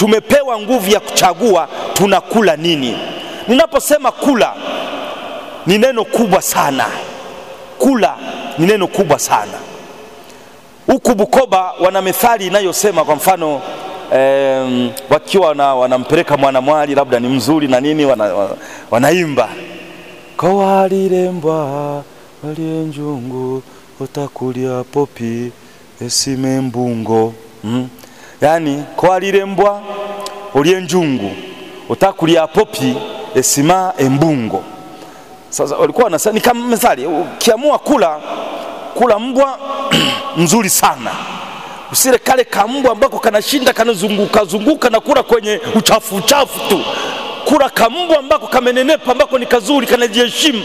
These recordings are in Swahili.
tumepewa nguvu ya kuchagua tunakula nini. Ninaposema kula ni neno kubwa sana, kula ni neno kubwa sana. Huku Bukoba wana methali inayosema kwa mfano eh, wakiwa na, wanampeleka mwanamwali labda ni mzuri na nini, wana, wana, wanaimba kowalilembwa walie njungu utakulia popi esime mbungo mm. Yani kowalilembwa olye njungu otakulya popi esima embungo. Sasa walikuwa wanasema ni kama methali, ukiamua kula kula mbwa mzuri sana, usile kale kambwa ambako kanashinda kanazunguka zunguka na kula kwenye uchafu uchafu tu. Kula kambwa ambako kamenenepa, ambako ni kazuri, kanajiheshimu,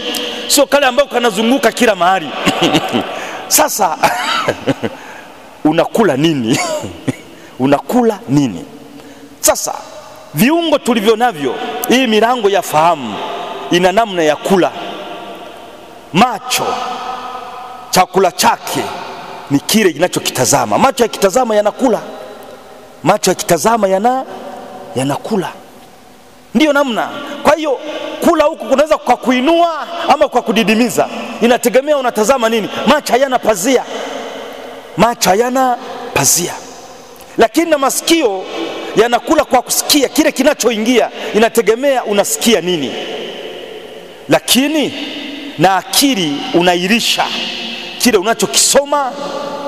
sio kale ambako kanazunguka kila mahali. Sasa unakula nini? unakula nini? Sasa viungo tulivyo navyo, hii milango ya fahamu ina namna ya kula. Macho chakula chake ni kile kinachokitazama. Macho yakitazama yanakula, macho yakitazama yana yanakula, ndiyo namna. Kwa hiyo kula huku kunaweza kwa kuinua ama kwa kudidimiza, inategemea unatazama nini. Macho hayana pazia, macho hayana pazia, lakini na masikio yanakula kwa kusikia kile kinachoingia, inategemea unasikia nini. Lakini na akili unairisha kile unachokisoma,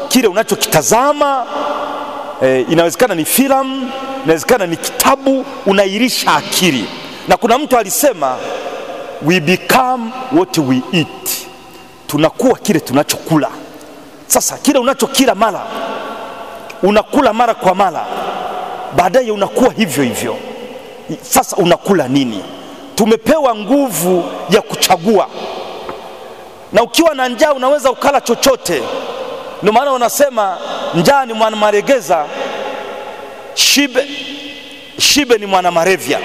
kile unachokitazama. E, inawezekana ni filamu, inawezekana ni kitabu, unairisha akili. Na kuna mtu alisema we become what we eat, tunakuwa kile tunachokula. Sasa kile unachokila mara unakula mara kwa mara, baadaye unakuwa hivyo hivyo. Sasa unakula nini? Tumepewa nguvu ya kuchagua na ukiwa na njaa unaweza ukala chochote. Ndio maana wanasema njaa ni mwana maregeza, shibe, shibe ni mwana marevya.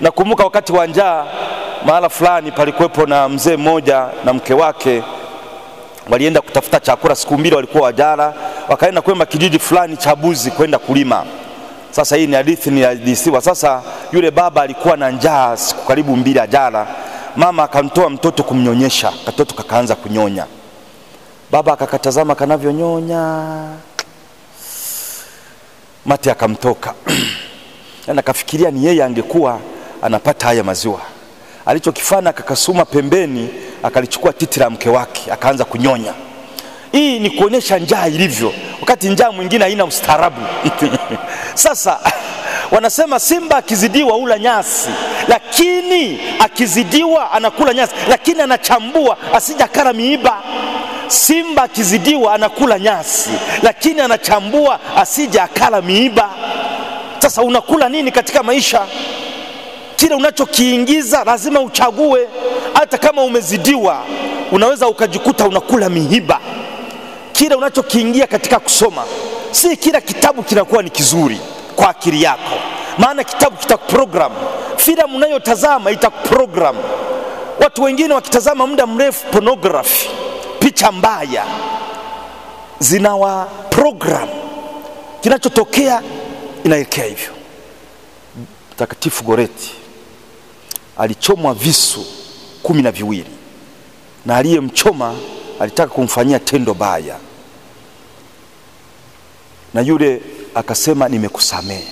Nakumbuka wakati wa njaa mahala fulani palikuwepo na mzee mmoja na mke wake, walienda kutafuta chakula, siku mbili walikuwa wajara, wakaenda kwema kijiji fulani cha Buzi kwenda kulima. Sasa hii ni hadithi ni hadithiwa. Sasa yule baba alikuwa na njaa siku karibu mbili ajara mama akamtoa mtoto kumnyonyesha, katoto kakaanza kunyonya. Baba akakatazama kanavyonyonya, mate akamtoka na kafikiria ni yeye angekuwa anapata haya maziwa. Alichokifanya akakasuma pembeni, akalichukua titi la mke wake akaanza kunyonya. Hii ni kuonyesha njaa ilivyo, wakati njaa mwingine haina ustaarabu. Sasa wanasema simba akizidiwa ula nyasi, lakini akizidiwa anakula nyasi, lakini anachambua asijakara miiba. Simba akizidiwa anakula nyasi, lakini anachambua asija akala miiba. Sasa unakula nini katika maisha? Kile unachokiingiza lazima uchague. Hata kama umezidiwa, unaweza ukajikuta unakula miiba. Kile unachokiingia katika kusoma, si kila kitabu kinakuwa ni kizuri kwa akili yako, maana kitabu kitakuprogram. Filamu unayotazama itakuprogram. Watu wengine wakitazama muda mrefu pornography, picha mbaya zinawa program, kinachotokea inaelekea hivyo. Mtakatifu Goreti alichomwa visu kumi na viwili na aliyemchoma alitaka kumfanyia tendo baya, na yule akasema nimekusamehe.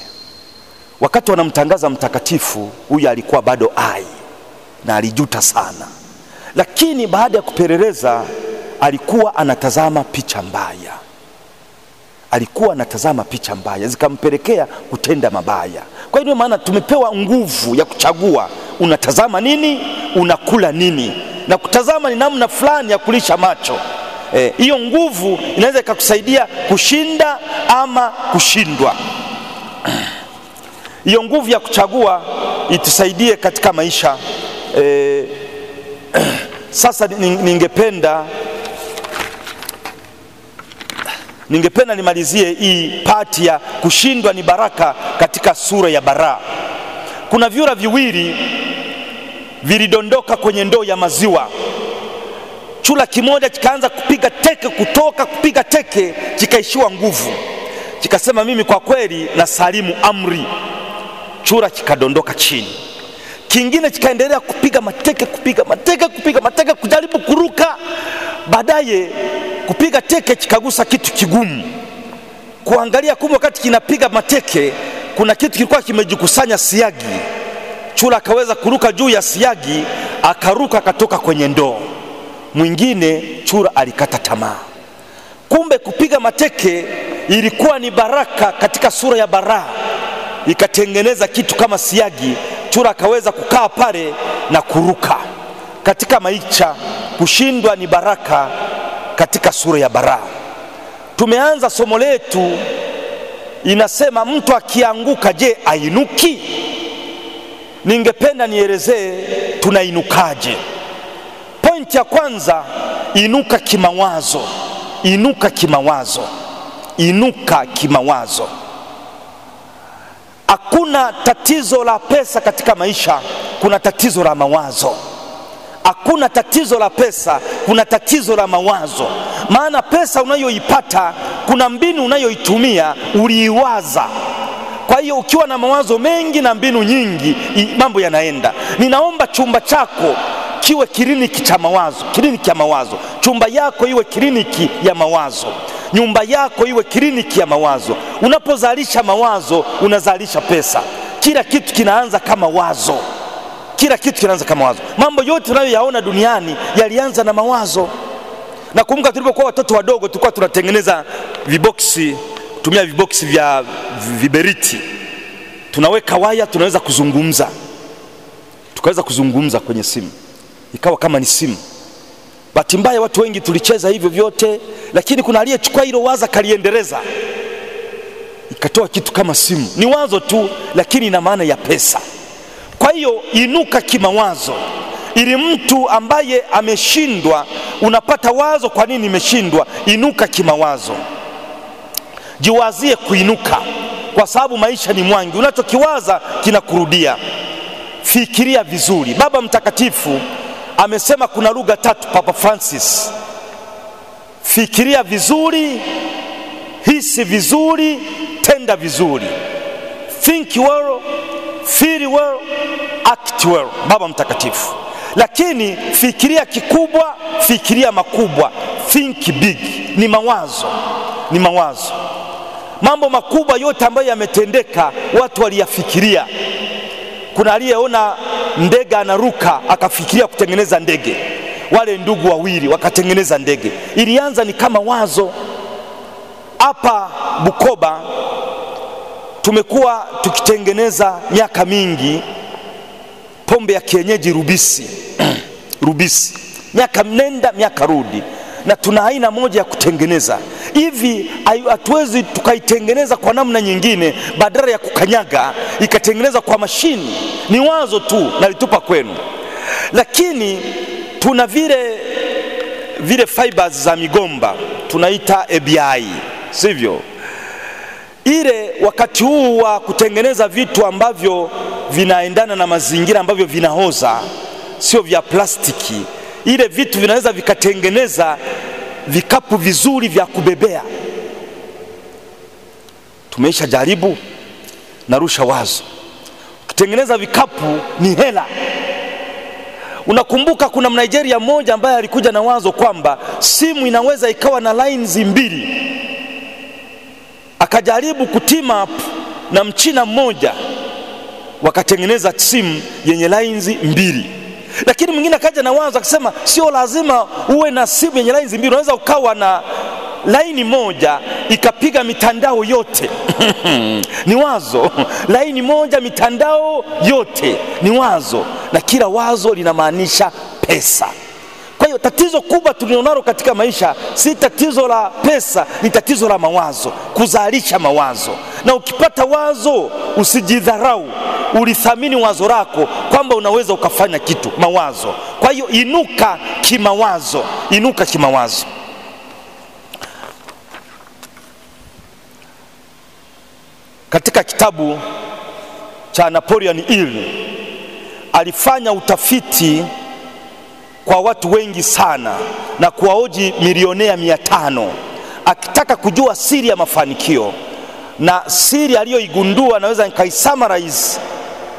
Wakati wanamtangaza mtakatifu, huyu alikuwa bado ai na alijuta sana, lakini baada ya kupeleleza alikuwa anatazama picha mbaya, alikuwa anatazama picha mbaya zikampelekea kutenda mabaya. Kwa hiyo maana tumepewa nguvu ya kuchagua, unatazama nini, unakula nini, na kutazama ni namna fulani ya kulisha macho hiyo. E, nguvu inaweza ikakusaidia kushinda ama kushindwa. Hiyo nguvu ya kuchagua itusaidie katika maisha e, sasa ningependa ningependa nimalizie hii pati ya kushindwa ni baraka katika sura ya Baraa. Kuna vyura viwili vilidondoka kwenye ndoo ya maziwa. Chura kimoja kikaanza kupiga teke, kutoka kupiga teke kikaishiwa nguvu. kikasema mimi kwa kweli na salimu amri, chura kikadondoka chini. Kingine kikaendelea kupiga mateke, kupiga mateke, kupiga mateke, kujaribu kuruka. Baadaye kupiga teke kikagusa kitu kigumu, kuangalia, kumbe wakati kinapiga mateke kuna kitu kilikuwa kimejikusanya siagi. Chura akaweza kuruka juu ya siagi, akaruka akatoka kwenye ndoo. Mwingine chura alikata tamaa. Kumbe kupiga mateke ilikuwa ni baraka katika sura ya baraa, ikatengeneza kitu kama siagi. Chura akaweza kukaa pale na kuruka. Katika maisha kushindwa ni baraka katika sura ya baraa. Tumeanza somo letu, inasema mtu akianguka, je, ainuki? Ningependa nielezee tunainukaje. Pointi ya kwanza, inuka kimawazo. Inuka kimawazo, inuka kimawazo. Hakuna tatizo la pesa katika maisha, kuna tatizo la mawazo. Hakuna tatizo la pesa, kuna tatizo la mawazo. Maana pesa unayoipata, kuna mbinu unayoitumia, uliiwaza. Kwa hiyo ukiwa na mawazo mengi na mbinu nyingi, mambo yanaenda. Ninaomba chumba chako kiwe kliniki cha mawazo, kliniki ya mawazo. Chumba yako iwe kliniki ya mawazo, nyumba yako iwe kliniki ya mawazo. Unapozalisha mawazo, unazalisha pesa. Kila kitu kinaanza kama wazo, kila kitu kinaanza kama wazo. Mambo yote tunayoyaona duniani yalianza na mawazo. Nakumbuka tulipokuwa watoto wadogo, tulikuwa tunatengeneza viboksi, tumia viboksi vya viberiti, tunaweka waya, tunaweza kuzungumza, tukaweza kuzungumza kwenye simu ikawa kama ni simu. Bahati mbaya watu wengi tulicheza hivyo vyote, lakini kuna aliyechukua hilo waza kaliendeleza, ikatoa kitu kama simu. Ni wazo tu, lakini ina maana ya pesa. Kwa hiyo inuka kimawazo, ili mtu ambaye ameshindwa, unapata wazo, kwa nini nimeshindwa? Inuka kimawazo, jiwazie kuinuka, kwa sababu maisha ni mwangi, unachokiwaza kinakurudia. Fikiria vizuri. Baba Mtakatifu amesema kuna lugha tatu, Papa Francis: fikiria vizuri, hisi vizuri, tenda vizuri. Think well, feel well, act well, Baba Mtakatifu. Lakini fikiria kikubwa, fikiria makubwa, think big. Ni mawazo, ni mawazo. Mambo makubwa yote ambayo yametendeka, watu waliyafikiria. Kuna aliyeona ndege anaruka akafikiria kutengeneza ndege. Wale ndugu wawili wakatengeneza ndege. Ilianza ni kama wazo. Hapa Bukoba tumekuwa tukitengeneza miaka mingi pombe ya kienyeji rubisi rubisi, miaka nenda miaka rudi, na tuna aina moja ya kutengeneza hivi. Hatuwezi tukaitengeneza kwa namna nyingine, badala ya kukanyaga ikatengeneza kwa mashini. Ni wazo tu, nalitupa kwenu. Lakini tuna vile vile fibers za migomba tunaita ABI, sivyo? Ile wakati huu wa kutengeneza vitu ambavyo vinaendana na mazingira ambavyo vinaoza, sio vya plastiki. Ile vitu vinaweza vikatengeneza vikapu vizuri vya kubebea. Tumeisha jaribu, narusha wazo, ukitengeneza vikapu ni hela. Unakumbuka kuna Mnigeria mmoja ambaye alikuja na wazo kwamba simu inaweza ikawa na lines mbili, akajaribu kutima up na mchina mmoja, wakatengeneza simu yenye lines mbili lakini mwingine akaja na wazo akasema, sio lazima uwe na simu yenye lines mbili, unaweza ukawa na laini moja ikapiga mitandao yote ni wazo. Laini moja mitandao yote ni wazo, na kila wazo linamaanisha pesa. Hiyo tatizo kubwa tulilonalo katika maisha si tatizo la pesa, ni tatizo la mawazo, kuzalisha mawazo. Na ukipata wazo usijidharau, ulithamini wazo lako kwamba unaweza ukafanya kitu. Mawazo. Kwa hiyo inuka kimawazo, inuka kimawazo. Katika kitabu cha Napoleon Hill alifanya utafiti kwa watu wengi sana na kuwaoji milionea mia tano akitaka kujua siri ya mafanikio. na siri aliyoigundua naweza nikaisummarize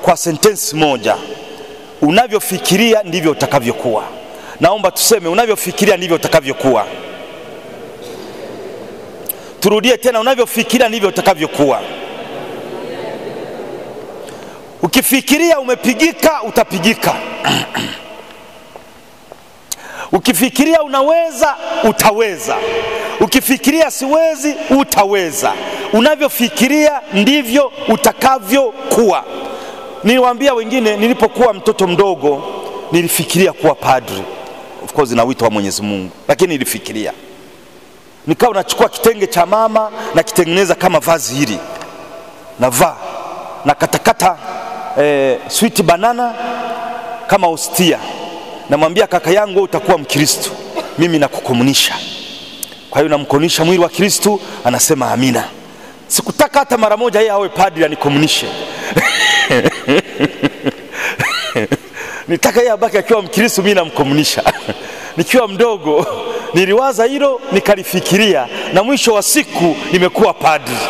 kwa sentensi moja: unavyofikiria ndivyo utakavyokuwa. Naomba tuseme unavyofikiria ndivyo utakavyokuwa. Turudie tena, unavyofikiria ndivyo utakavyokuwa. Ukifikiria umepigika, utapigika. Ukifikiria unaweza, utaweza. Ukifikiria siwezi, utaweza. Unavyofikiria ndivyo utakavyokuwa. Niliwaambia wengine, nilipokuwa mtoto mdogo nilifikiria kuwa padri, of course na wito wa Mwenyezi Mungu, lakini nilifikiria, nikawa nachukua kitenge cha mama nakitengeneza kama vazi hili, navaa na katakata eh, sweet banana kama ostia, namwambia kaka yangu, utakuwa Mkristo, mimi nakukomunisha. Kwa hiyo namkomunisha mwili wa Kristo, anasema amina. Sikutaka hata mara moja yeye awe padri anikomunishe nitaka yeye abaki akiwa Mkristo, mimi namkomunisha. Nikiwa mdogo niliwaza hilo, nikalifikiria, na mwisho wa siku nimekuwa padri.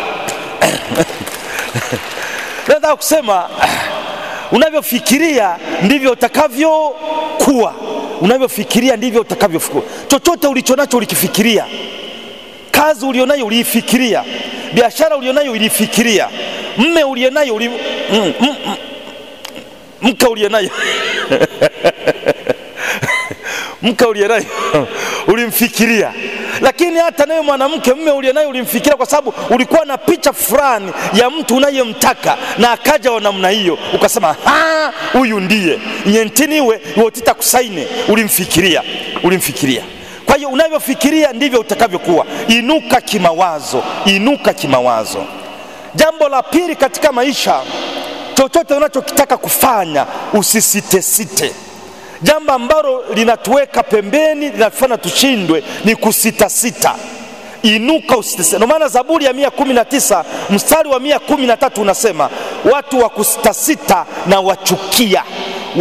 Nataka kusema unavyofikiria ndivyo utakavyokuwa, unavyofikiria ndivyo utakavyokuwa. Chochote ulichonacho ulikifikiria, kazi ulionayo uliifikiria, biashara ulionayo uliifikiria, mme ulionayo uli... mm, mm, mm, mke ulionayo. Mke ulionayo ulimfikiria lakini hata nawe mwanamke mme ulionayo ulimfikiria, kwa sababu ulikuwa na picha fulani ya mtu unayemtaka na akaja wa namna hiyo, ukasema huyu ndiye nyentiniwe wotita kusaine. Ulimfikiria, ulimfikiria. Kwa hiyo unavyofikiria ndivyo utakavyokuwa. Inuka kimawazo, inuka kimawazo. Jambo la pili katika maisha, chochote unachokitaka kufanya usisitesite. Jambo ambalo linatuweka pembeni, linatufanya tushindwe ni kusitasita. Inuka usitasita. Ndio maana Zaburi ya mia kumi na tisa mstari wa mia kumi na tatu unasema watu wa kusitasita na wachukia,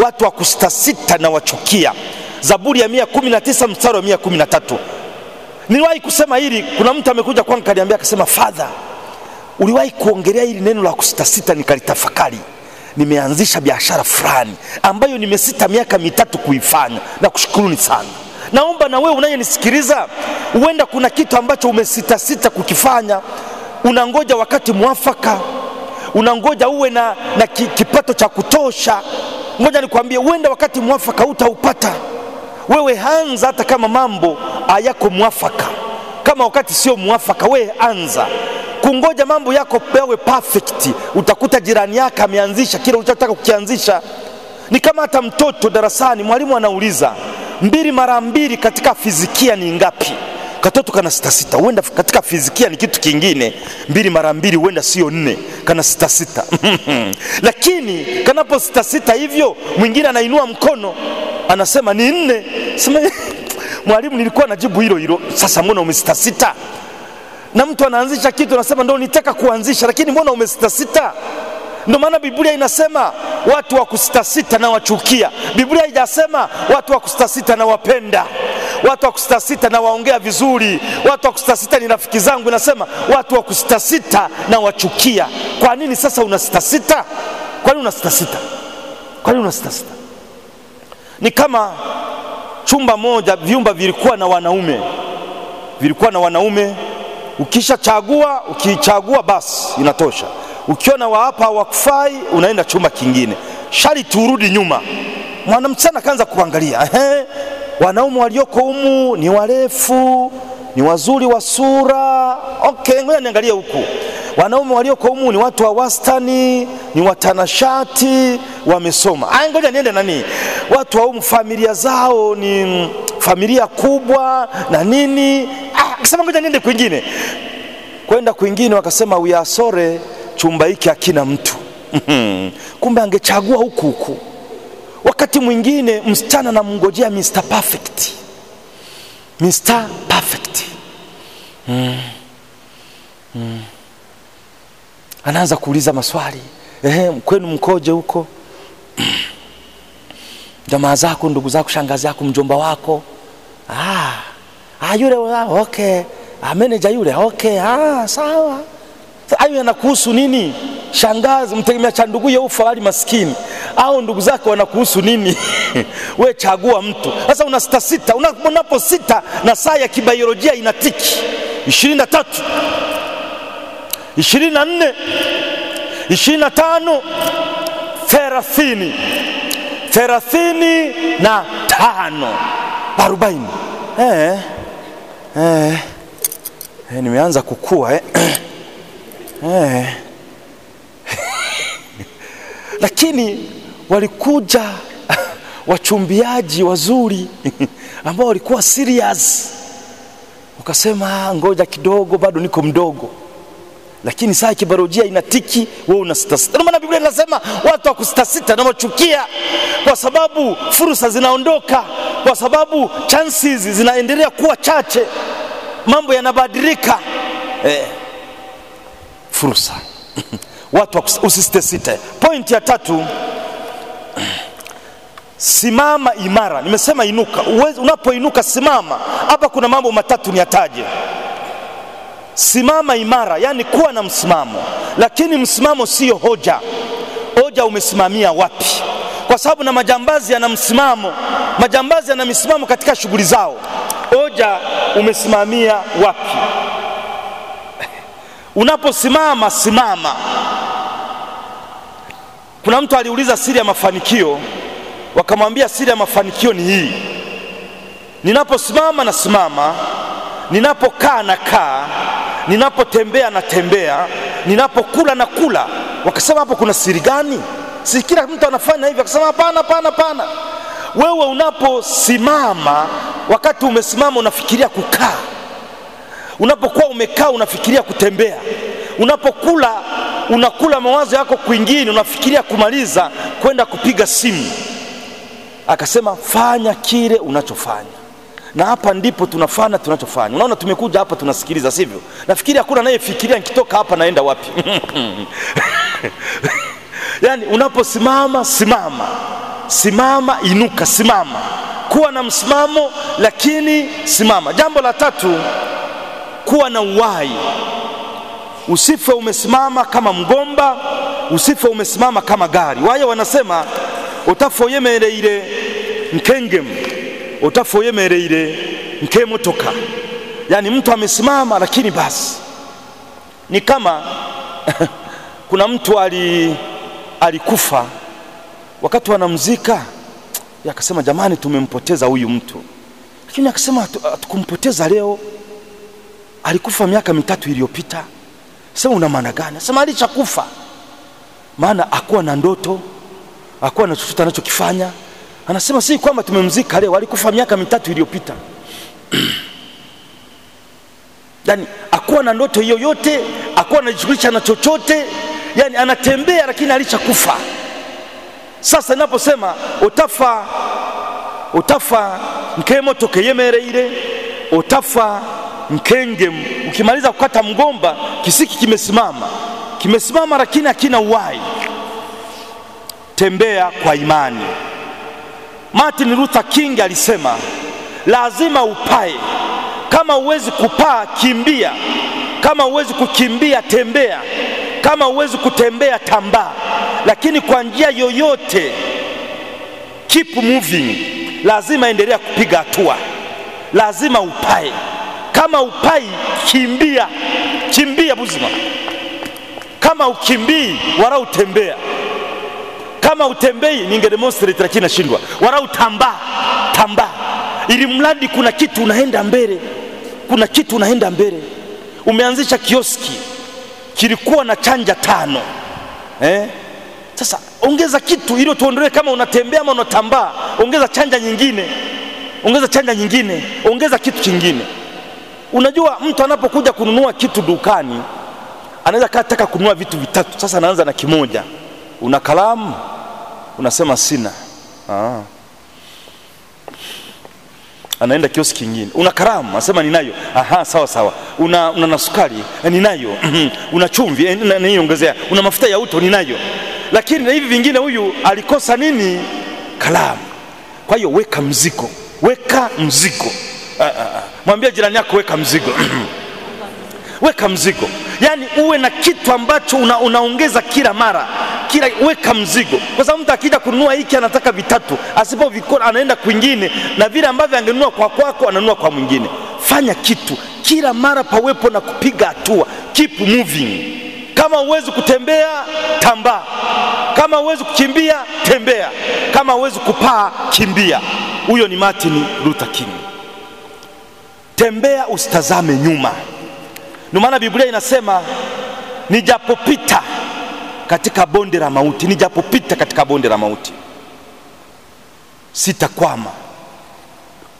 watu wa kusitasita na wachukia. Zaburi ya mia kumi na tisa mstari wa mia kumi na tatu Niliwahi kusema hili, kuna mtu amekuja kwangu kaniambia, akasema, Father, uliwahi kuongelea hili neno la kusitasita, nikalitafakari nimeanzisha biashara fulani ambayo nimesita miaka mitatu kuifanya, na kushukuruni sana. Naomba na wewe unayenisikiliza, huenda kuna kitu ambacho umesitasita kukifanya, unangoja wakati mwafaka, unangoja uwe na, na kipato cha kutosha. Ngoja nikwambie, huenda wakati mwafaka utaupata. Wewe anza, hata kama mambo hayako mwafaka, kama wakati sio mwafaka, wewe anza kungoja mambo yako yawe perfect. Utakuta jirani yako ameanzisha kile ulichotaka kukianzisha. Ni kama hata mtoto darasani, mwalimu anauliza mbili mara mbili katika fizikia ni ngapi? Katoto kana sita sita, huenda katika fizikia ni kitu kingine. Mbili mara mbili huenda sio nne, kana sita sita lakini kanapo sita sita hivyo, mwingine anainua mkono anasema ni nne. Sema mwalimu, nilikuwa najibu hilo hilo, sasa mbona umesita sita? Na mtu anaanzisha kitu anasema ndo nitaka kuanzisha, lakini mbona umesitasita? Ndio maana Biblia inasema watu wa kusitasita na wachukia. Biblia haijasema watu wa kusitasita na wapenda, watu wa kusitasita na waongea vizuri, watu wa kusitasita ni rafiki zangu. Inasema watu wa kusitasita na wachukia. Kwa nini sasa unasitasita? Kwa nini unasitasita? Kwa nini unasitasita? Ni kama chumba moja, vyumba vilikuwa na wanaume, vilikuwa na wanaume Ukishachagua, ukichagua basi inatosha. Ukiona waapa wakufai unaenda chumba kingine, shari turudi nyuma. Mwanamsichana kaanza kuangalia, wanaume walioko humu ni warefu, ni wazuri wa sura. Okay, ngoja niangalie huku. Wanaume walioko humu ni watu wa wastani, ni watanashati, wamesoma. Ngoja niende nani, watu wa humu familia zao ni familia kubwa na nini akasema ngoja niende kwingine. Kwenda kwingine wakasema sorry, chumba hiki hakina mtu kumbe angechagua huku huku. Wakati mwingine msichana namngojea Mr. Perfect, Mr. Perfect mm. Mm. Anaanza kuuliza maswali ehe, kwenu mkoje huko jamaa zako, ndugu zako, shangazi yako, mjomba wako ah. Ah, yule ah, okay. Ah, manager yule okay. Ah, sawa. Hayo yanakuhusu nini? Shangazi mtegemea cha nduguye ufa wali maskini, au ndugu zake wanakuhusu nini? we chagua mtu. Sasa. Una sita unapo sita na saa ya kibiolojia inatiki. Ishirini na tatu. Ishirini na nne. Ishirini na tano. Thelathini. Thelathini na tano. Arobaini. Eh, eh, eh, nimeanza kukua eh. Eh. Lakini walikuja wachumbiaji wazuri ambao walikuwa serious, ukasema ngoja kidogo, bado niko mdogo, lakini saa kibarojia inatiki, wewe una sita sita. Maana Biblia inasema watu wa kusita sita na wachukia, kwa sababu fursa zinaondoka, kwa sababu chances zinaendelea kuwa chache, mambo yanabadilika. Eh. Fursa watu usisitesite. Pointi ya tatu, simama imara. Nimesema inuka, unapoinuka simama. Hapa kuna mambo matatu ni niyataje. Simama imara, yani kuwa na msimamo, lakini msimamo sio hoja. Hoja umesimamia wapi? Kwa sababu na majambazi yana msimamo, majambazi yana misimamo katika shughuli zao. Hoja umesimamia wapi? Unaposimama simama. Kuna mtu aliuliza siri ya mafanikio, wakamwambia siri ya mafanikio ni hii: ninaposimama nasimama, ninapokaa na kaa, ninapotembea natembea, ninapokula na kula. Wakasema hapo kuna siri gani? Si kila mtu anafanya hivyo? Akasema hapana, hapana, hapana. Wewe unaposimama, wakati umesimama unafikiria kukaa unapokuwa umekaa unafikiria kutembea, unapokula unakula mawazo yako kwingine, unafikiria kumaliza kwenda kupiga simu. Akasema fanya kile unachofanya, na hapa ndipo tunafanya tunachofanya. Unaona, tumekuja hapa tunasikiliza, sivyo? Nafikiri hakuna anayefikiria nikitoka hapa naenda wapi. Yaani unaposimama simama, simama, inuka, simama, kuwa na msimamo, lakini simama. Jambo la tatu kuwa na uhai. Usife umesimama kama mgomba, usife umesimama kama gari. Waya wanasema utafoyemereire nkengemu utafoyemereire nkemotoka, yaani mtu amesimama lakini basi. Ni kama kuna mtu ali, alikufa. Wakati wanamzika, akasema jamani, tumempoteza huyu mtu, lakini akasema hatukumpoteza leo. Alikufa miaka mitatu iliyopita. Sema una maana gani? Sema alishakufa, maana akuwa na ndoto, akuwa na chochote anachokifanya. Anasema si kwamba tumemzika leo, alikufa miaka mitatu iliyopita. Yani akuwa na ndoto yoyote, akuwa anajishughulisha na chochote, yani anatembea, lakini alishakufa. Sasa ninaposema utafa utafa nkemotoke yemereire utafa mkenge, ukimaliza kukata mgomba, kisiki kimesimama, kimesimama lakini hakina uhai. Tembea kwa imani. Martin Luther King alisema lazima upae. Kama huwezi kupaa, kimbia. Kama huwezi kukimbia, tembea. Kama huwezi kutembea, tambaa, lakini kwa njia yoyote, keep moving. Lazima endelea kupiga hatua, lazima upae kama upai kimbia, kimbia buzima. Kama ukimbii wala utembea, kama utembei ninge demonstrate lakini nashindwa, wala utambaa tambaa, ili mradi kuna kitu unaenda mbele, kuna kitu unaenda mbele. Umeanzisha kioski. Kilikuwa na chanja tano. Eh? Sasa ongeza kitu ili tuondolee, kama unatembea ama unatambaa, ongeza chanja nyingine, ongeza chanja nyingine, ongeza kitu kingine. Unajua, mtu anapokuja kununua kitu dukani anaweza kataka kununua vitu vitatu. Sasa anaanza na kimoja. Una kalamu? Unasema sina. Ah. Anaenda kioski kingine. Una kalamu? Anasema ninayo. Aha, sawa sawa. Una, una na sukari? Eh, ninayo. una chumvi? Eh, niongezea. Una mafuta ya uto? Ninayo. Lakini na hivi vingine, huyu alikosa nini? Kalamu. Kwa hiyo weka mzigo, weka mzigo. Ah, ah, ah. Mwambie jirani yako weka mzigo weka mzigo, yaani uwe na kitu ambacho una, unaongeza kila mara kila, weka mzigo, kwa sababu mtu akija kununua hiki anataka vitatu, asipovikona anaenda kwingine, na vile ambavyo angenunua kwa kwako ananunua kwa mwingine. Fanya kitu kila mara, pawepo na kupiga hatua, keep moving. Kama huwezi kutembea, tambaa. Kama huwezi kukimbia, tembea. Kama huwezi kupaa, kimbia. Huyo ni Martin Luther King. Tembea, usitazame nyuma. Ndio maana Biblia inasema nijapopita katika bonde la mauti, nijapopita katika bonde la mauti sitakwama,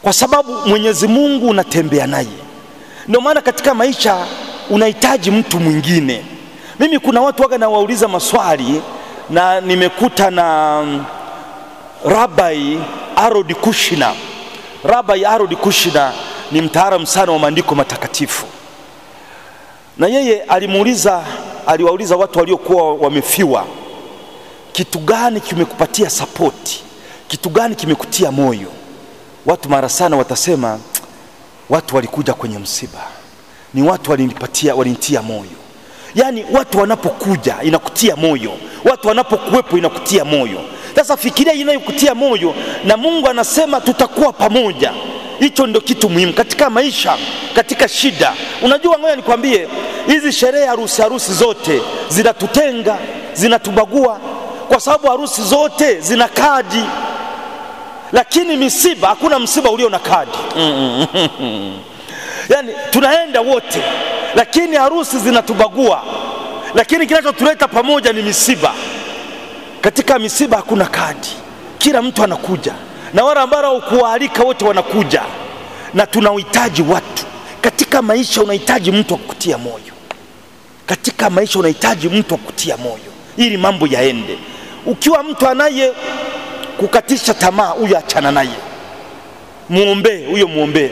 kwa sababu Mwenyezi Mungu unatembea naye. Ndio maana katika maisha unahitaji mtu mwingine. Mimi kuna watu waga nawauliza maswali na nimekuta na Rabai Arod Kushina, Rabai Harold Kushner ni mtaalamu sana wa maandiko matakatifu, na yeye alimuuliza, aliwauliza watu waliokuwa wamefiwa, kitu gani kimekupatia sapoti? Kitu gani kimekutia moyo? Watu mara sana watasema watu walikuja kwenye msiba, ni watu walinipatia, walinitia moyo. Yaani watu wanapokuja inakutia moyo, watu wanapokuwepo inakutia moyo. Sasa fikiria inayokutia moyo, na Mungu anasema tutakuwa pamoja. Hicho ndio kitu muhimu katika maisha, katika shida. Unajua, ngoja nikwambie, hizi sherehe harusi, harusi zote zinatutenga, zinatubagua, kwa sababu harusi zote zina kadi, lakini misiba, hakuna msiba ulio na kadi. Yaani tunaenda wote, lakini harusi zinatubagua, lakini kinachotuleta pamoja ni misiba. Katika misiba hakuna kadi, kila mtu anakuja, na wale ambao kuwaalika wote wanakuja, na tunahitaji watu. Katika maisha. Unahitaji mtu wa kukutia moyo. Katika maisha, unahitaji mtu wa kukutia moyo. Ili mambo yaende. Ukiwa mtu anaye kukatisha tamaa, huyo achana naye, muombee huyo, muombee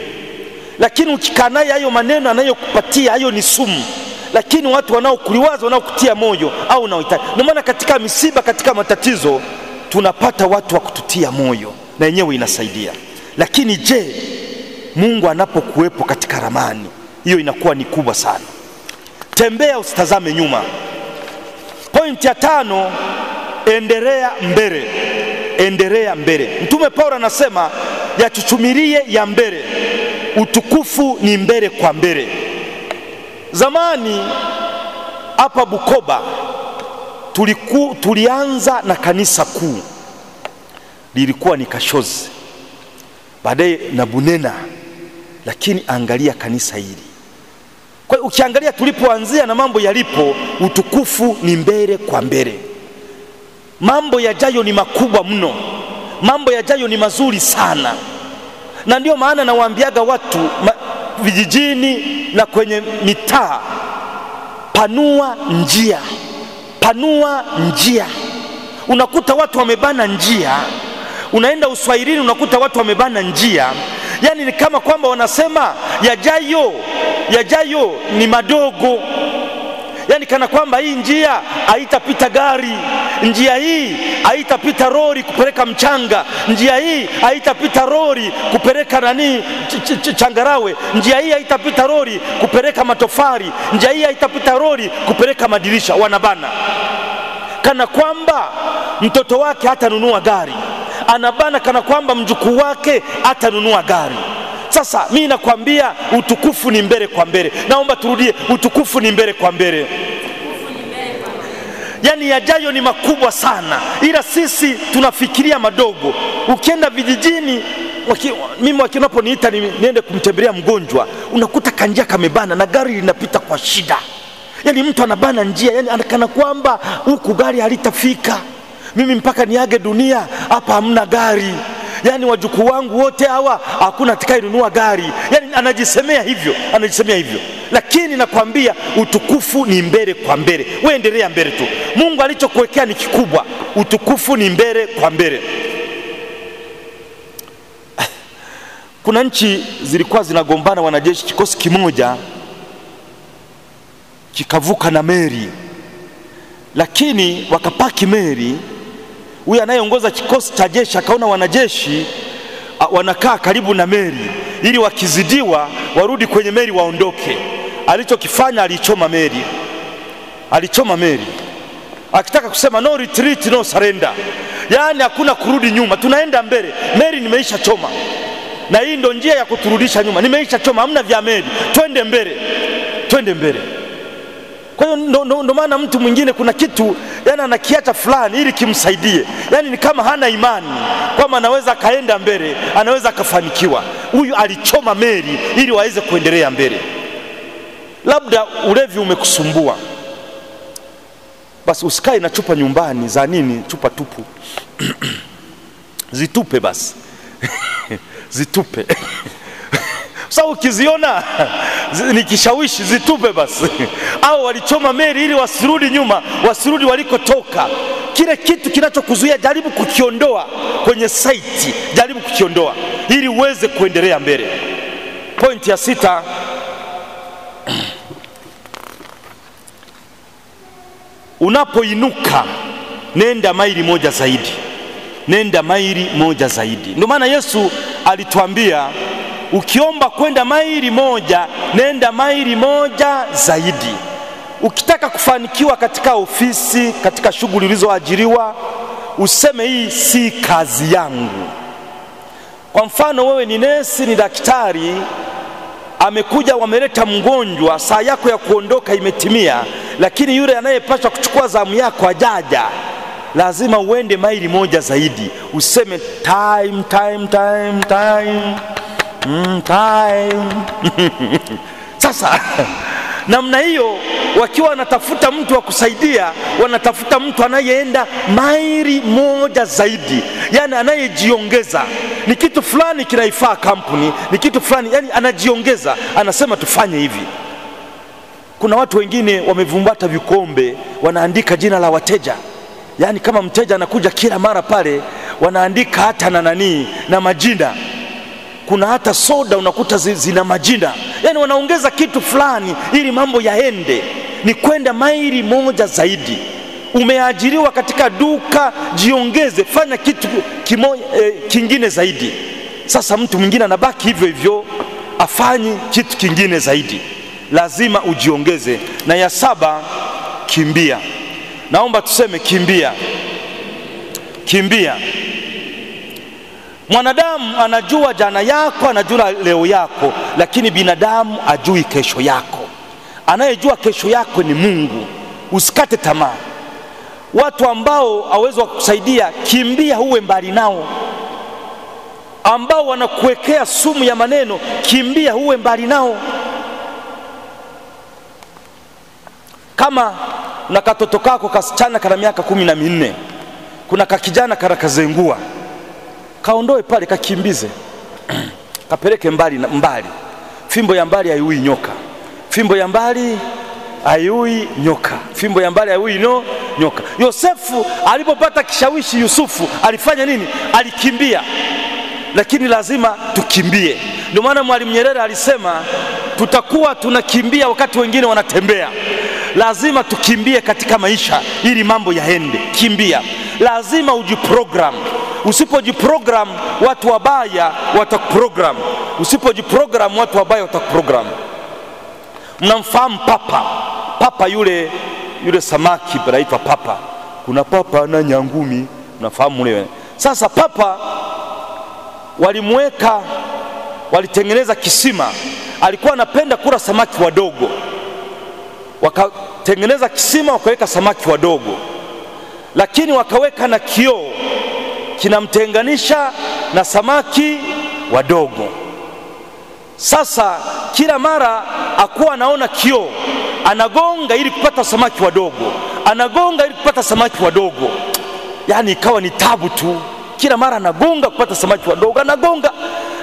lakini ukikaa naye hayo maneno anayokupatia hayo ni sumu. Lakini watu wanaokuliwaza wanaokutia moyo au unaohitaji, ndio maana katika misiba, katika matatizo tunapata watu wa kututia moyo, na yenyewe inasaidia. Lakini je, Mungu anapokuwepo katika ramani hiyo, inakuwa ni kubwa sana. Tembea, usitazame nyuma. Pointi ya tano, endelea mbele, endelea mbele. Mtume Paulo anasema yachuchumilie ya mbele utukufu ni mbele kwa mbele. Zamani hapa Bukoba tuliku, tulianza na kanisa kuu lilikuwa ni Kashozi, baadaye na Bunena, lakini angalia kanisa hili. Kwa hiyo ukiangalia tulipoanzia na mambo yalipo, utukufu ni mbele kwa mbele. Mambo yajayo ni makubwa mno, mambo yajayo ni mazuri sana na ndio maana nawaambiaga watu ma, vijijini na kwenye mitaa, panua njia, panua njia. Unakuta watu wamebana njia, unaenda uswahilini unakuta watu wamebana njia, yani ni kama kwamba wanasema yajayo, yajayo ni madogo. Yani kana kwamba hii njia haitapita gari, njia hii haitapita rori kupeleka mchanga, njia hii haitapita rori kupeleka nani ch ch changarawe, njia hii haitapita rori kupeleka matofari, njia hii haitapita rori kupeleka madirisha. Wanabana. Kana kwamba mtoto wake hatanunua gari, anabana kana kwamba mjukuu wake atanunua gari. Sasa mimi nakwambia utukufu ni mbele kwa mbele. Naomba turudie, utukufu ni mbele kwa mbele. Yaani yajayo ni makubwa sana, ila sisi tunafikiria madogo. Ukienda vijijini waki, mimi wakinaponiita ni, niende kumtembelea mgonjwa, unakuta kanjia kamebana na gari linapita kwa shida. Yaani mtu anabana njia, yani anakana kwamba huku gari halitafika, mimi mpaka niage dunia hapa hamna gari yaani wajukuu wangu wote hawa hakuna atakayenunua gari. Yaani anajisemea hivyo, anajisemea hivyo, lakini nakwambia utukufu ni mbele kwa mbele. Wewe endelea mbele tu, Mungu alichokuwekea ni kikubwa. Utukufu ni mbele kwa mbele. Kuna nchi zilikuwa zinagombana, wanajeshi, kikosi kimoja kikavuka na meli, lakini wakapaki meli huyu anayeongoza kikosi cha jeshi akaona wanajeshi wanakaa karibu na meli ili wakizidiwa warudi kwenye meli waondoke. alichokifanya alichoma meli, alichoma meli. Akitaka kusema no retreat, no surrender, yaani hakuna kurudi nyuma, tunaenda mbele. Meli nimeisha choma, na hii ndo njia ya kuturudisha nyuma, nimeisha choma, hamna vya meli, twende mbele, twende mbele. Kwa hiyo ndo, ndo, ndo maana mtu mwingine kuna kitu yani anakiacha fulani ili kimsaidie, yani ni kama hana imani kwamba anaweza akaenda mbele, anaweza akafanikiwa. Huyu alichoma meli ili waweze kuendelea mbele. Labda ulevi umekusumbua, basi usikae na chupa nyumbani. Za nini? Chupa tupu zitupe basi zitupe sasa ukiziona ni kishawishi, zitupe basi. Au walichoma meli ili wasirudi nyuma, wasirudi walikotoka. Kile kitu kinachokuzuia jaribu kukiondoa kwenye saiti, jaribu kukiondoa ili uweze kuendelea mbele. Pointi ya sita, unapoinuka nenda maili moja zaidi, nenda maili moja zaidi. Ndio maana Yesu alituambia ukiomba kwenda maili moja nenda maili moja zaidi. Ukitaka kufanikiwa katika ofisi, katika shughuli ulizoajiriwa, useme hii si kazi yangu. Kwa mfano, wewe ni nesi, ni daktari, amekuja wameleta mgonjwa, saa yako ya kuondoka imetimia, lakini yule anayepaswa kuchukua zamu yako ajaja, lazima uende maili moja zaidi, useme time, time, time, time. Time. Sasa namna hiyo, wakiwa wanatafuta mtu wa kusaidia, wanatafuta mtu anayeenda mairi moja zaidi, yani anayejiongeza. Ni kitu fulani kinaifaa kampuni, ni kitu fulani, yani anajiongeza, anasema tufanye hivi. Kuna watu wengine wamevumbata vikombe, wanaandika jina la wateja, yani kama mteja anakuja kila mara pale, wanaandika hata na nanii na majina kuna hata soda unakuta zina majina, yani wanaongeza kitu fulani ili mambo yaende. Ni kwenda maili moja zaidi. Umeajiriwa katika duka, jiongeze, fanya kitu kimo, eh, kingine zaidi. Sasa mtu mwingine anabaki hivyo hivyo, afanyi kitu kingine zaidi. Lazima ujiongeze. Na ya saba, kimbia. Naomba tuseme kimbia, kimbia. Mwanadamu anajua jana yako, anajua leo yako, lakini binadamu ajui kesho yako. Anayejua kesho yako ni Mungu. Usikate tamaa. Watu ambao hawezi wakusaidia, kimbia, uwe mbali nao. Ambao wanakuwekea sumu ya maneno, kimbia, uwe mbali nao. Kama na katoto kako kasichana kana miaka kumi na minne, kuna kakijana karakazengua kaondoe pale, kakimbize kapeleke mbali mbali. Fimbo ya mbali haiui nyoka, fimbo ya mbali haiui nyoka, fimbo ya mbali haiui no nyoka. Yosefu alipopata kishawishi, Yusufu alifanya nini? Alikimbia. Lakini lazima tukimbie. Ndio maana Mwalimu Nyerere alisema tutakuwa tunakimbia wakati wengine wanatembea. Lazima tukimbie katika maisha ili mambo yaende. Kimbia, lazima ujiprogram Usipojiprogram watu wabaya watakuprogram. Usipojiprogram watu wabaya watakuprogram. Mnamfahamu papa? Papa yule yule samaki anaitwa papa. Kuna papa na nyangumi, mnafahamu mle. Sasa papa walimweka, walitengeneza kisima, alikuwa anapenda kula samaki wadogo, wakatengeneza kisima, wakaweka samaki wadogo, lakini wakaweka na kioo kinamtenganisha na samaki wadogo. Sasa kila mara akuwa anaona kioo, anagonga ili kupata samaki wadogo, anagonga ili kupata samaki wadogo, yaani ikawa ni tabu tu. Kila mara anagonga kupata samaki wadogo, anagonga.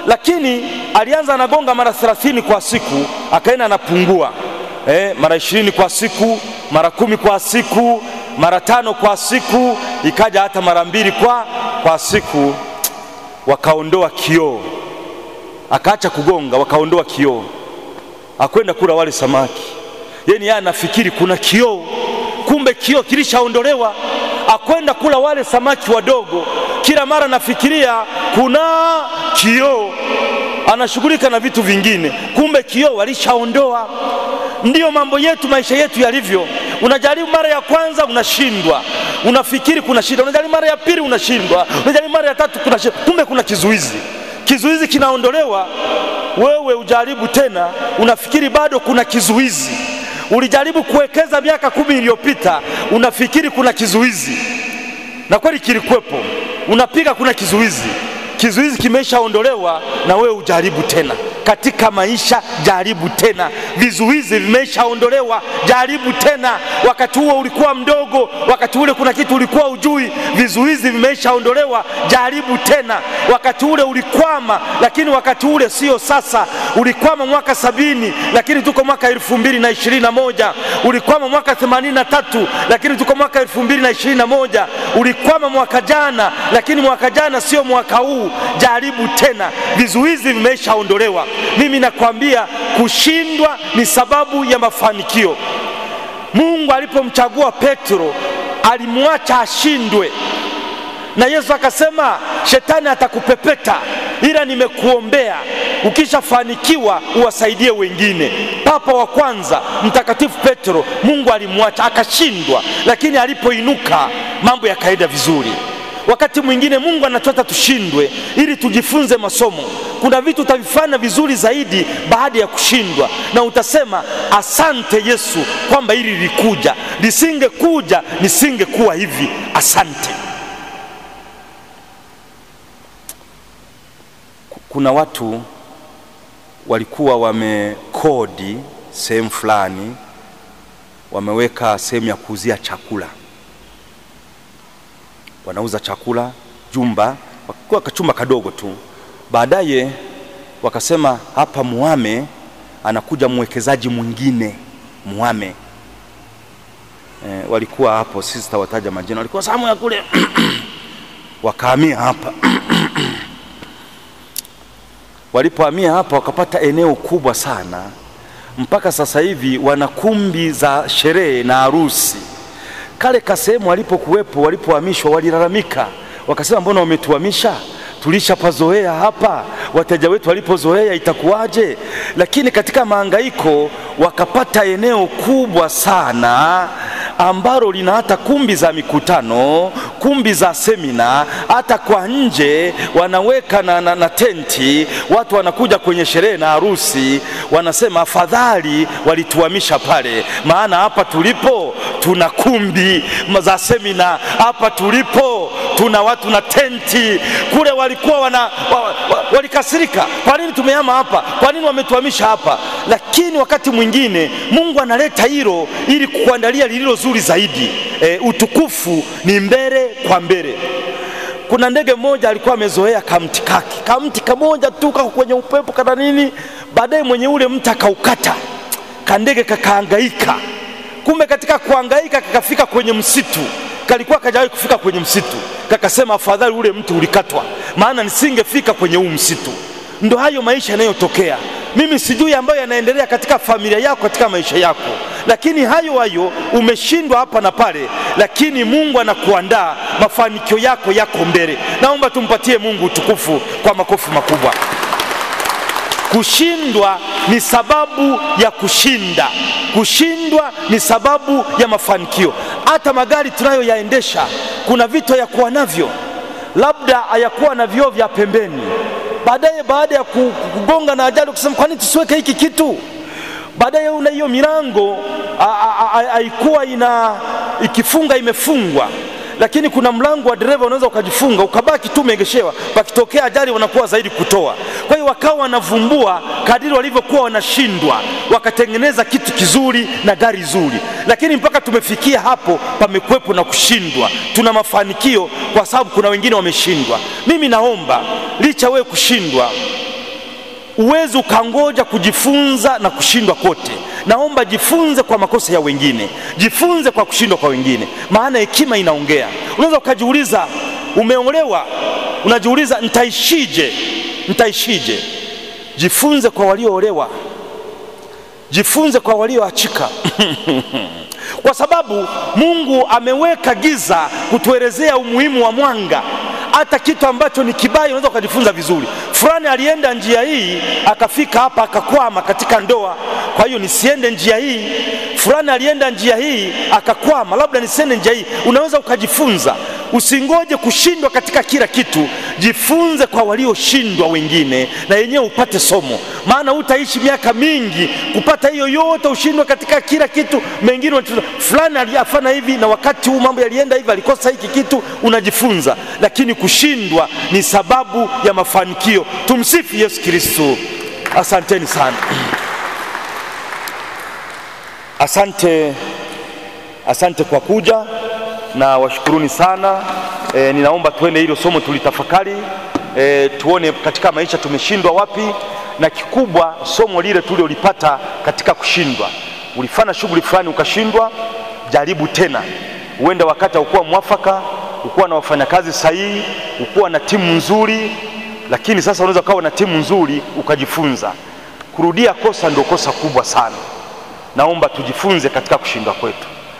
Lakini alianza anagonga mara thelathini kwa siku, akaenda anapungua, eh, mara ishirini kwa siku, mara kumi kwa siku mara tano kwa siku, ikaja hata mara mbili kwa, kwa siku. Wakaondoa kioo, akaacha kugonga, wakaondoa kioo, akwenda kula wale samaki. Yani yeye anafikiri kuna kioo, kumbe kioo kilishaondolewa. Akwenda kula wale samaki wadogo, kila mara nafikiria kuna kioo, anashughulika na vitu vingine, kumbe kioo walishaondoa. Ndiyo mambo yetu, maisha yetu yalivyo. Unajaribu mara ya kwanza unashindwa, unafikiri kuna shida, unajaribu mara ya pili unashindwa, unajaribu mara ya tatu kuna shida, kumbe kuna kizuizi. Kizuizi kinaondolewa, wewe ujaribu tena, unafikiri bado kuna kizuizi. Ulijaribu kuwekeza miaka kumi iliyopita, unafikiri kuna kizuizi, na kweli kilikuwepo, unapiga, kuna kizuizi. Kizuizi kimeshaondolewa, na wewe ujaribu tena. Katika maisha, jaribu tena. Vizuizi vimeshaondolewa, jaribu tena. Wakati huo ulikuwa mdogo, wakati ule kuna kitu ulikuwa ujui, vizuizi vimeshaondolewa, jaribu tena. Wakati ule ulikwama, lakini wakati ule sio sasa. Ulikwama mwaka sabini, lakini tuko mwaka elfu mbili na ishirini na moja. Ulikwama mwaka themanini na tatu, lakini tuko mwaka elfu mbili na ishirini na moja. Ulikwama mwaka jana, lakini mwaka jana sio mwaka huu. Jaribu tena, vizuizi vimeshaondolewa. Mimi nakwambia kushindwa ni sababu ya mafanikio. Mungu alipomchagua Petro alimwacha ashindwe, na Yesu akasema shetani atakupepeta, ila nimekuombea ukishafanikiwa uwasaidie wengine. Papa wa kwanza Mtakatifu Petro, Mungu alimwacha akashindwa, lakini alipoinuka mambo yakaenda vizuri. Wakati mwingine Mungu anataka tushindwe ili tujifunze masomo. Kuna vitu utavifanya vizuri zaidi baada ya kushindwa, na utasema asante Yesu kwamba hili lilikuja, lisingekuja nisingekuwa hivi. Asante. Kuna watu walikuwa wamekodi sehemu fulani, wameweka sehemu ya kuuzia chakula wanauza chakula jumba, kwa kachumba kadogo tu. Baadaye wakasema hapa muame, anakuja mwekezaji mwingine muame. E, walikuwa hapo, sisi tawataja majina, walikuwa sehemu ya kule. Wakahamia hapa. Walipohamia hapa wakapata eneo kubwa sana, mpaka sasa hivi wana kumbi za sherehe na harusi kale kasehemu walipokuwepo, walipohamishwa walilalamika, wakasema mbona wametuhamisha? Tulishapazoea hapa, wateja wetu walipozoea itakuwaje? Lakini katika maangaiko wakapata eneo kubwa sana ambalo lina hata kumbi za mikutano, kumbi za semina, hata kwa nje wanaweka na, na, na tenti, watu wanakuja kwenye sherehe na harusi. Wanasema afadhali walituhamisha pale, maana hapa tulipo tuna kumbi za semina, hapa tulipo tuna watu na tenti. Kule walikuwa wana, wa, wa, walikasirika, kwa nini tumehama hapa? Kwa nini wametuhamisha hapa? Lakini wakati mwingine Mungu analeta hilo ili kukuandalia lililo zuri zaidi. E, utukufu ni mbele kwa mbele. Kuna ndege mmoja alikuwa amezoea kamti kake, kamti kamoja tu kako kwenye upepo kana nini, baadaye mwenye ule mti akaukata, kandege kakaangaika. Kumbe katika kuangaika kakafika kwenye msitu, kalikuwa kajawahi kufika kwenye msitu, kakasema afadhali ule mti ulikatwa, maana nisingefika kwenye huu msitu. Ndo hayo maisha yanayotokea. Mimi sijui ambayo yanaendelea katika familia yako, katika maisha yako, lakini hayo hayo umeshindwa hapa na pale, lakini Mungu anakuandaa, mafanikio yako yako mbele. Naomba tumpatie Mungu utukufu kwa makofi makubwa. Kushindwa ni sababu ya kushinda, kushindwa ni sababu ya mafanikio. Hata magari tunayoyaendesha kuna vitu hayakuwa navyo, labda hayakuwa na vioo vya pembeni baadaye baada ya kugonga na ajali kusema kwani tusiweke hiki kitu? Baadaye una hiyo milango haikuwa ina ikifunga imefungwa, lakini kuna mlango wa dereva unaweza ukajifunga ukabaki tu umeegeshewa, pakitokea ajali wanakuwa zaidi kutoa. Kwa hiyo wakawa wanavumbua kadiri walivyokuwa wanashindwa, wakatengeneza kitu kizuri na gari zuri, lakini mpaka tumefikia hapo, pamekuwepo na kushindwa. Tuna mafanikio kwa sababu kuna wengine wameshindwa. Mimi naomba licha wewe kushindwa, uwezi ukangoja kujifunza na kushindwa kote. Naomba jifunze kwa makosa ya wengine, jifunze kwa kushindwa kwa wengine, maana hekima inaongea. Unaweza ukajiuliza, umeolewa, unajiuliza nitaishije? Nitaishije? Jifunze kwa walioolewa, jifunze kwa walioachika kwa sababu Mungu ameweka giza kutuelezea umuhimu wa mwanga. Hata kitu ambacho ni kibaya unaweza ukajifunza vizuri. Fulani alienda njia hii akafika hapa akakwama katika ndoa, kwa hiyo nisiende njia hii. Fulani alienda njia hii akakwama, labda nisiende njia hii. Unaweza ukajifunza. Usingoje kushindwa katika kila kitu, jifunze kwa walioshindwa wengine, na yenyewe upate somo, maana utaishi miaka mingi kupata hiyo yote, ushindwe katika kila kitu. Mengine fulani aliyafanya hivi na wakati huu mambo yalienda hivi, alikosa hiki kitu, unajifunza. Lakini kushindwa ni sababu ya mafanikio. Tumsifu Yesu Kristo. Asanteni sana, asante, asante kwa kuja na washukuruni sana. E, ninaomba tuende hilo somo tulitafakari, e, tuone katika maisha tumeshindwa wapi, na kikubwa somo lile tuliolipata katika kushindwa. Ulifanya shughuli fulani ukashindwa, jaribu tena, huenda wakati haukuwa mwafaka, ukuwa na wafanyakazi sahihi, ukuwa na timu nzuri, lakini sasa unaweza ukawa na timu nzuri ukajifunza. Kurudia kosa ndio kosa kubwa sana. Naomba tujifunze katika kushindwa kwetu.